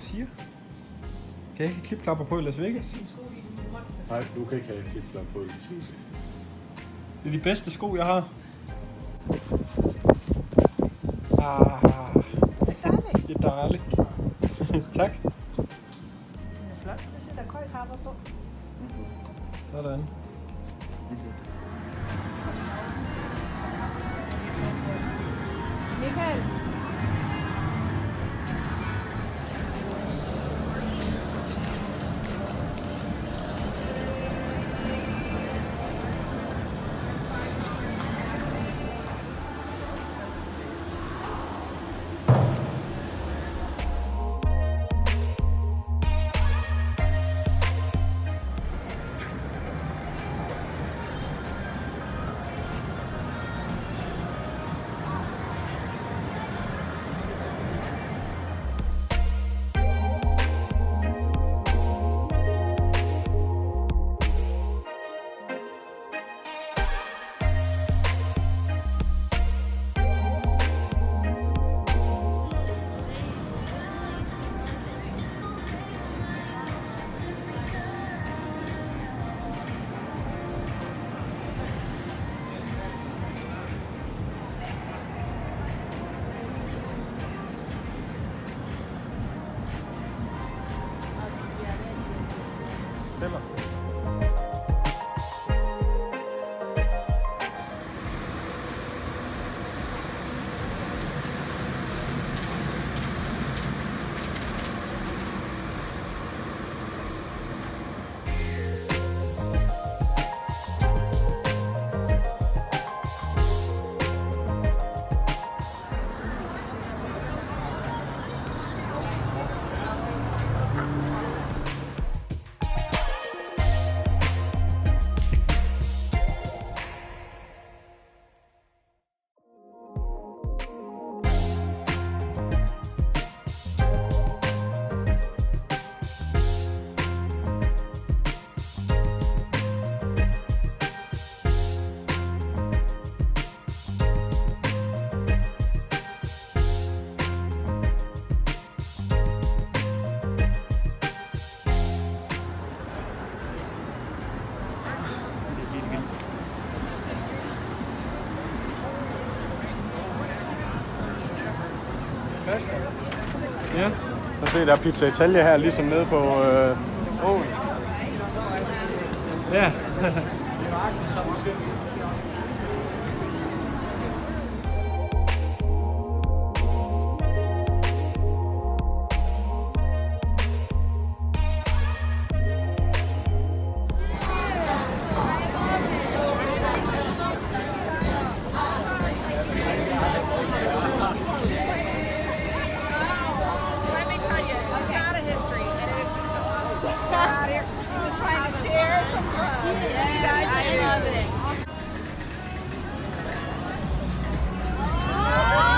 siger. Kan jeg ikke klipklapper på i Las Vegas? Nej, du kan ikke have et klipklap på det. Det er de bedste sko, jeg har. Ah, Dejligt. det er dejligt. tak. Den er flot. Der sætter køjkapper på. Sådan. Michael. Se, der er pizza Italia her, ligesom nede på øh, åen. Ja. about it. She's just trying to share some love. Yes, you guys I love it. Oh!